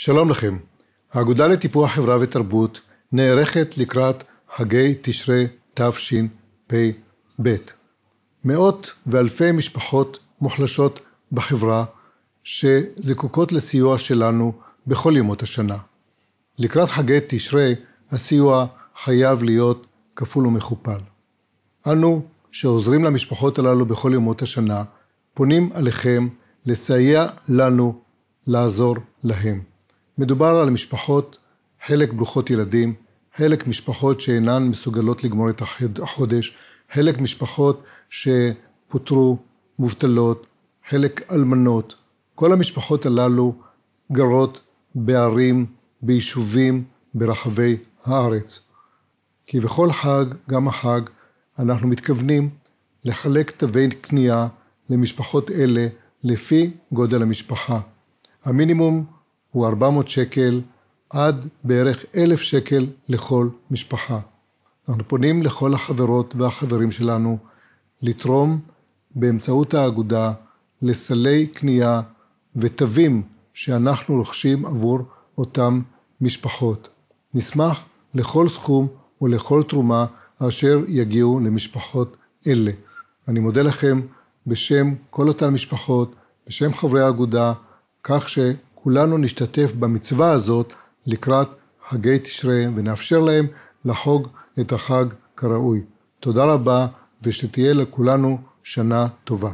שלום לכם. האגודה לטיפוח חברה ותרבות נערכת לקראת חגי תשרי תשפ"ב. מאות ואלפי משפחות מוחלשות בחברה שזקוקות לסיוע שלנו בכל ימות השנה. לקראת חגי תשרי הסיוע חייב להיות כפול ומכופל. אנו שעוזרים למשפחות הללו בכל ימות השנה פונים עליכם לסייע לנו לעזור להם. מדובר על משפחות, חלק ברוכות ילדים, חלק משפחות שאינן מסוגלות לגמור את החודש, חלק משפחות שפוטרו, מובטלות, חלק אלמנות. כל המשפחות הללו גרות בערים, ביישובים, ברחבי הארץ. כי בכל חג, גם החג, אנחנו מתכוונים לחלק תווי קנייה למשפחות אלה לפי גודל המשפחה. המינימום הוא 400 שקל עד בערך 1,000 שקל לכל משפחה. אנחנו פונים לכל החברות והחברים שלנו לתרום באמצעות האגודה לסלי קנייה ותווים שאנחנו רוכשים עבור אותם משפחות. נשמח לכל סכום ולכל תרומה אשר יגיעו למשפחות אלה. אני מודה לכם בשם כל אותן משפחות, בשם חברי האגודה, כך שכולנו נשתתף במצווה הזאת לקראת חגי תשרי ונאפשר להם לחוג את החג כראוי. תודה רבה ושתהיה לכולנו שנה טובה.